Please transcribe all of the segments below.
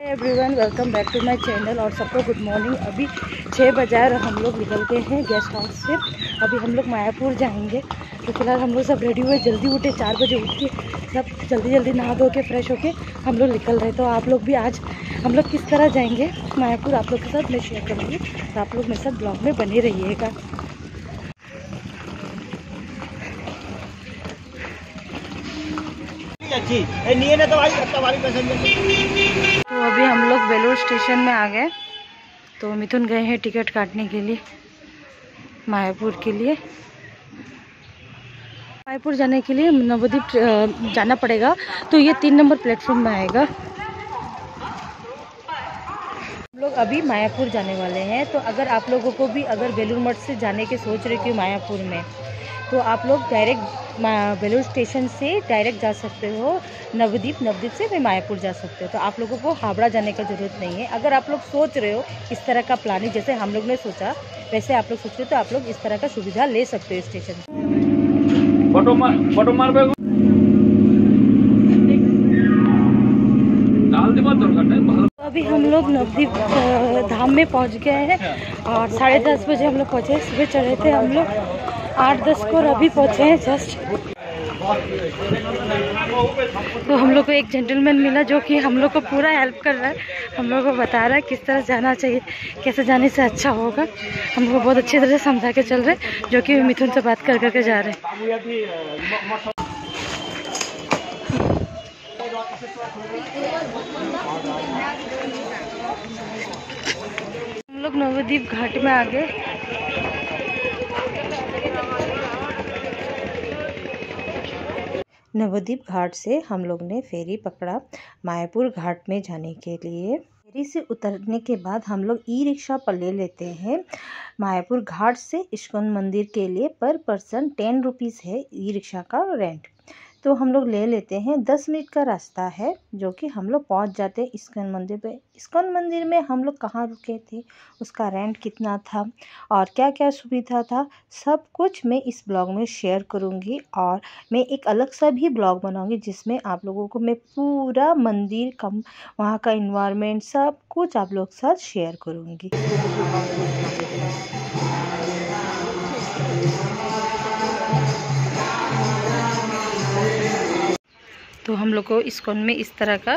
Everyone welcome back to my channel और सबको good morning अभी छः बजे और हम लोग निकल गए हैं गेस्ट हाउस से। अभी हम लोग मायापुर जाएँगे। तो फ़िलहाल हम लोग सब रेडी हुए, जल्दी उठे, चार बजे उठ के सब जल्दी जल्दी नहा धो के फ्रेश होके हम लोग निकल रहे तो आप लोग भी आज हम लोग किस तरह जाएँगे? मायापुर आप लोग के साथ मैं शेयर करूँगी। तो आप लोग मेरे साथ ब्लॉग में बने रहिएगा। अच्छी तो पैसेंजर। तो अभी हम लोग बेलूर स्टेशन में आ गए। तो मिथुन गए हैं टिकट काटने के लिए, मायापुर के लिए। मायापुर जाने के लिए नवद्वीप जाना पड़ेगा। तो ये तीन नंबर प्लेटफॉर्म में आएगा। हम लोग अभी मायापुर जाने वाले हैं। तो अगर आप लोगों को भी अगर बेलूर मठ से जाने की सोच रहे हो मायापुर में तो आप लोग डायरेक्ट बेलोर स्टेशन से डायरेक्ट जा सकते हो। नवदीप नवदीप से भी मायापुर जा सकते हो। तो आप लोगों को हावड़ा जाने का ज़रूरत नहीं है। अगर आप लोग सोच रहे हो इस तरह का प्लानिंग जैसे हम लोग ने सोचा वैसे आप लोग सोच रहे हो तो आप लोग इस तरह का सुविधा ले सकते हो स्टेशन फ़ोटो मार फ़ोटो मार तो अभी हम लोग नवदीप धाम में पहुँच गए हैं और साढ़े दस बजे हम लोग पहुँचे सुबह चढ़े थे हम लोग। आठ दस को अभी पहुँचे हैं जस्ट तो हम लोग को एक जेंटलमैन मिला जो कि हम लोग को पूरा हेल्प कर रहा है। हम लोग को बता रहा है किस तरह जाना चाहिए, कैसे जाने से अच्छा होगा। हम लोग बहुत अच्छी तरह से समझा के चल रहे जो कि मिथुन से बात कर करके जा रहे हैं। हम लोग नवद्वीप घाट में आ गए नवद्वीप घाट से हम लोग ने फेरी पकड़ा मायापुर घाट में जाने के लिए। फेरी से उतरने के बाद हम लोग ई रिक्शा पर ले लेते हैं। मायापुर घाट से इस्कॉन मंदिर के लिए पर पर्सन टेन रुपीज़ है ई रिक्शा का रेंट। तो हम लोग ले लेते हैं। दस मिनट का रास्ता है, जो कि हम लोग पहुँच जाते हैं इस्कॉन मंदिर पे। इस्कॉन मंदिर में हम लोग कहाँ रुके थे? उसका रेंट कितना था? और क्या क्या सुविधा था? सब कुछ मैं इस ब्लॉग में शेयर करूँगी और मैं एक अलग सा भी ब्लॉग बनाऊँगी जिसमें आप लोगों को मैं पूरा मंदिर, कम, वहाँ का इन्वायरमेंट सब कुछ आप लोग साथ शेयर करूँगी। तो हम लोग को इस्कॉन में इस तरह का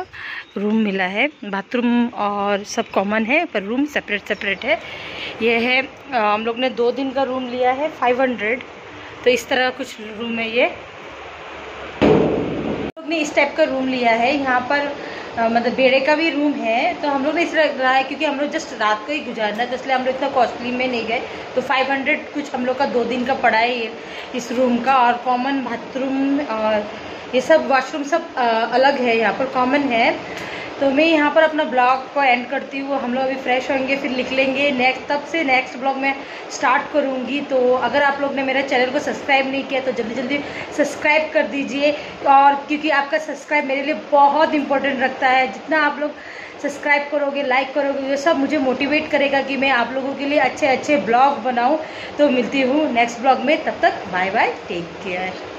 रूम मिला है। बाथरूम और सब कॉमन है पर रूम सेपरेट सेपरेट है। ये है हम लोग ने दो दिन का रूम लिया है फाइव हंड्रेड तो इस तरह कुछ रूम है ये। हम लोग ने इस टाइप का रूम लिया है। यहाँ पर अ, मतलब बेड़े का भी रूम है। तो हम लोग ने इस रहा है क्योंकि हम लोग जस्ट रात को ही गुजारना तो इसलिए हम लोग इतना कॉस्टली में नहीं गए। तो 500 कुछ हम लोग का दो दिन का पड़ा है ये इस रूम का। और कॉमन बाथरूम और ये सब वॉशरूम सब अलग है, यहाँ पर कॉमन है। तो मैं यहाँ पर अपना ब्लॉग को एंड करती हूँ। हम लोग अभी फ्रेश होंगे, फिर निकलेंगे। नेक्स्ट तब से नेक्स्ट ब्लॉग मैं स्टार्ट करूँगी। तो अगर आप लोग ने मेरे चैनल को सब्सक्राइब नहीं किया तो जल्दी जल्दी सब्सक्राइब कर दीजिए। और क्योंकि आपका सब्सक्राइब मेरे लिए बहुत इंपॉर्टेंट रखता है। जितना आप लोग सब्सक्राइब करोगे लाइक करोगे, ये सब मुझे मोटिवेट करेगा कि मैं आप लोगों के लिए अच्छे अच्छे ब्लॉग बनाऊँ। तो मिलती हूँ नेक्स्ट ब्लॉग में। तब तक बाय बाय टेक केयर